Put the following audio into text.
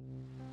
you